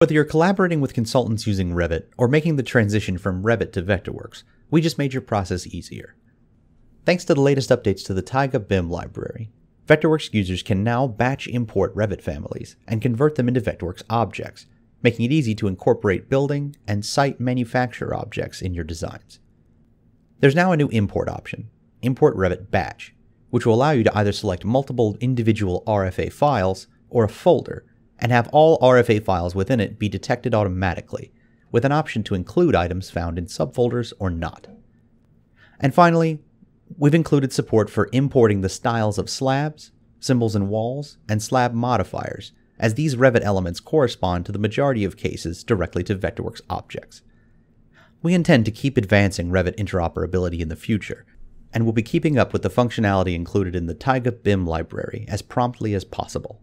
Whether you're collaborating with consultants using Revit or making the transition from Revit to Vectorworks, we just made your process easier. Thanks to the latest updates to the Teigha BIM library, Vectorworks users can now batch import Revit families and convert them into Vectorworks objects, making it easy to incorporate building and site manufacture objects in your designs. There's now a new import option, Import Revit Batch, which will allow you to either select multiple individual RFA files or a folder and have all RFA files within it be detected automatically, with an option to include items found in subfolders or not. And finally, we've included support for importing the styles of slabs, symbols and walls, and slab modifiers, as these Revit elements correspond to the majority of cases directly to Vectorworks objects. We intend to keep advancing Revit interoperability in the future, and will be keeping up with the functionality included in the Teigha BIM library as promptly as possible.